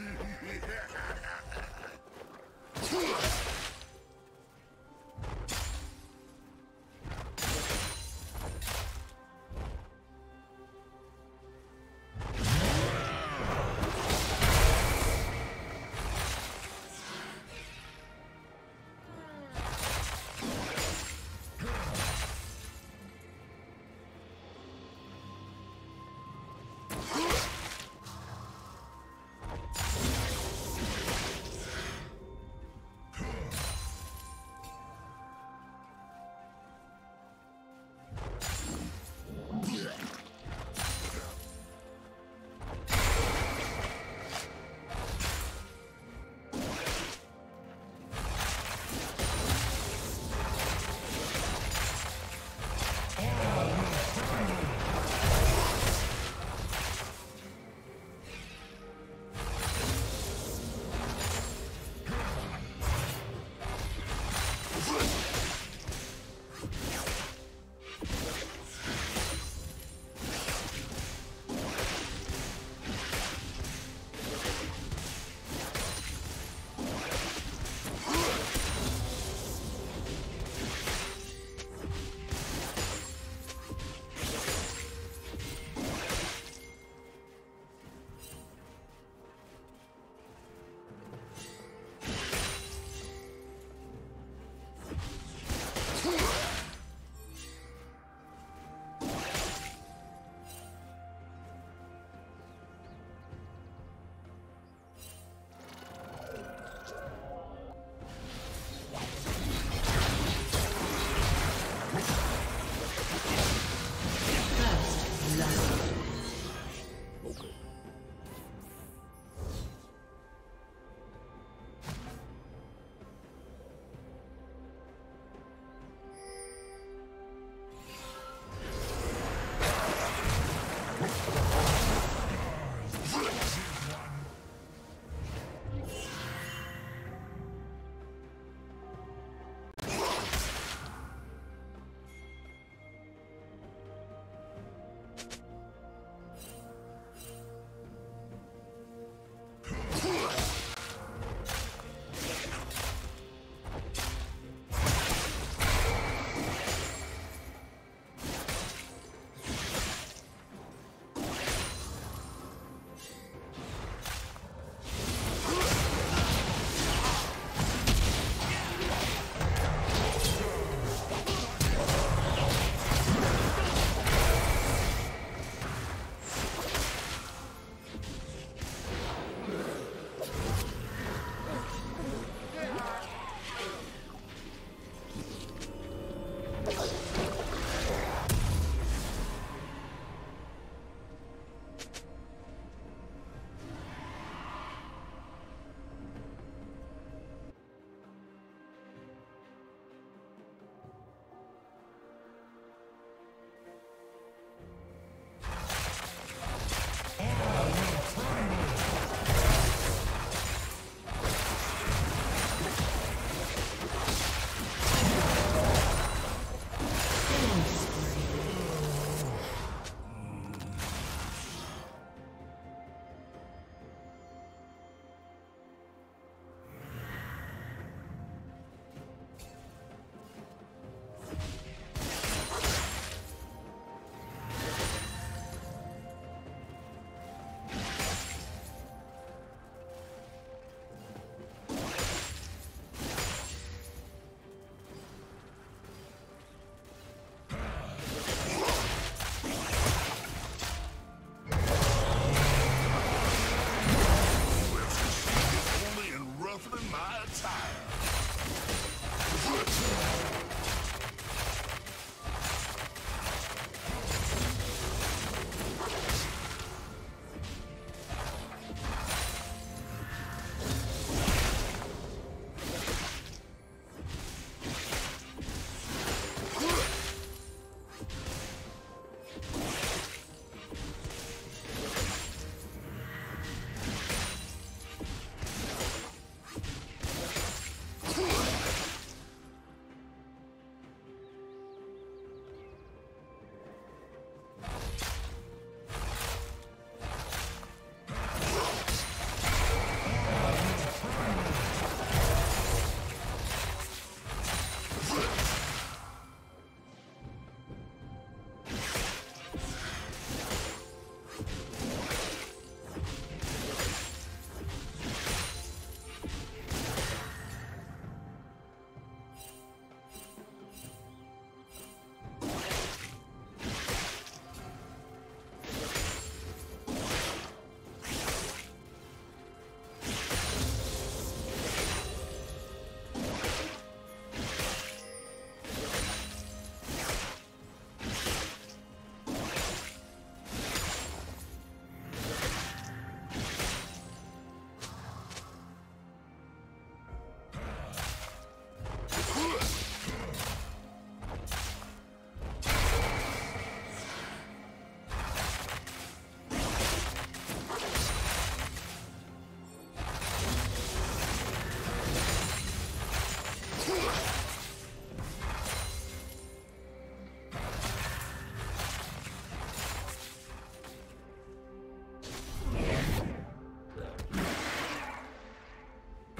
Yeah.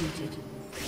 Executed.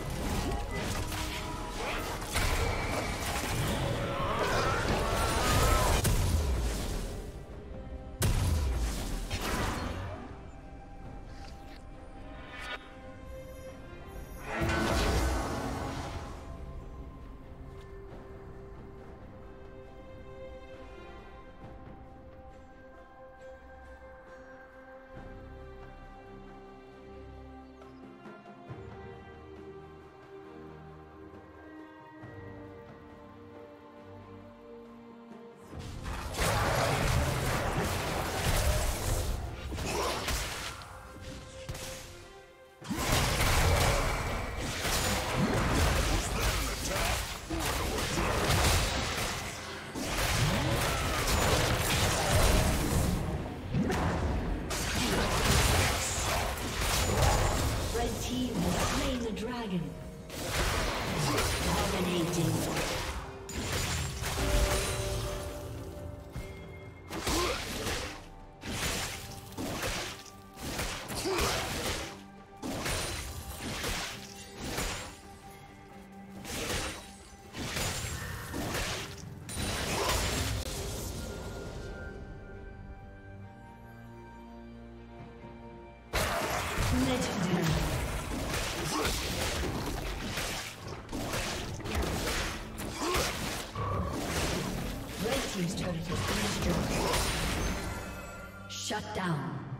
Legendary.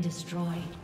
Destroyed.